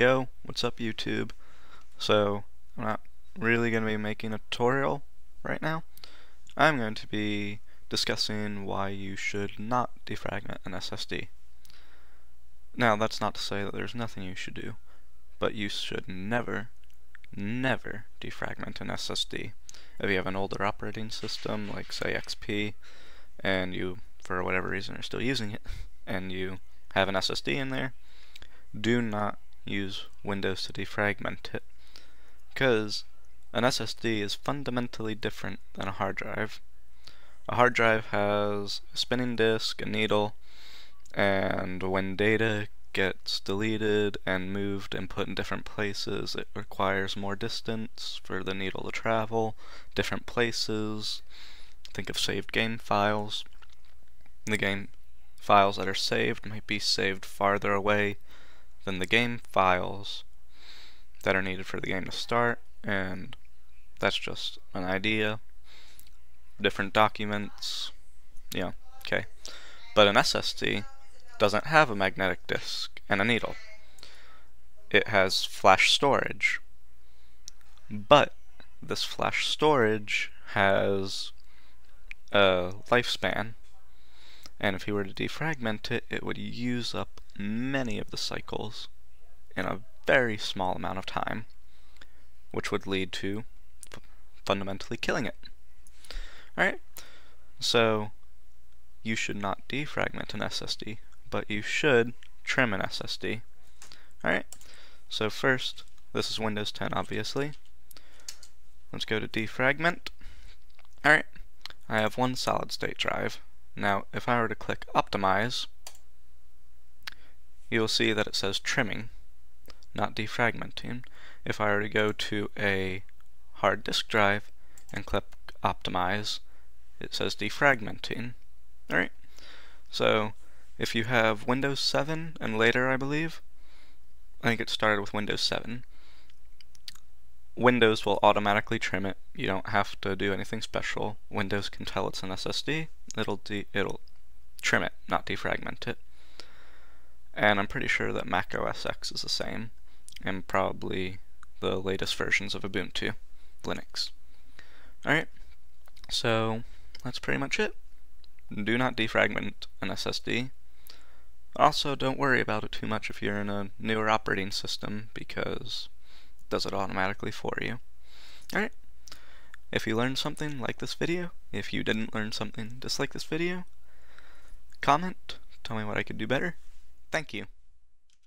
Yo, what's up YouTube? So, I'm not really going to be making a tutorial right now. I'm going to be discussing why you should not defragment an SSD. Now, that's not to say that there's nothing you should do, but you should never, never defragment an SSD. If you have an older operating system, like say XP, and you, for whatever reason, are still using it, and you have an SSD in there, do not use Windows to defragment it. Because an SSD is fundamentally different than a hard drive. A hard drive has a spinning disk, a needle, and when data gets deleted and moved and put in different places, it requires more distance for the needle to travel, different places. Think of saved game files. The game files that are saved might be saved farther away than the game files that are needed for the game to start, and that's just an idea. Different documents, yeah, okay. But an SSD doesn't have a magnetic disk and a needle. It has flash storage. But this flash storage has a lifespan and if he were to defragment it, it would use up many of the cycles in a very small amount of time, which would lead to fundamentally killing it. Alright, so you should not defragment an SSD, but you should trim an SSD. Alright, so first, this is Windows 10 obviously. Let's go to defragment. Alright, I have one solid state drive. Now, if I were to click Optimize, you'll see that it says trimming, not defragmenting. If I were to go to a hard disk drive and click Optimize, it says defragmenting. Alright, so if you have Windows 7 and later, I believe, I think it started with Windows 7, Windows will automatically trim it. You don't have to do anything special. Windows can tell it's an SSD. It'll it'll trim it, not defragment it. And I'm pretty sure that Mac OS X is the same, and probably the latest versions of Ubuntu, Linux. Alright, so that's pretty much it. Do not defragment an SSD. Also, don't worry about it too much if you're in a newer operating system, because it does it automatically for you. Alright, if you learned something, like this video. If you didn't learn something, dislike this video. Comment, tell me what I could do better. Thank you.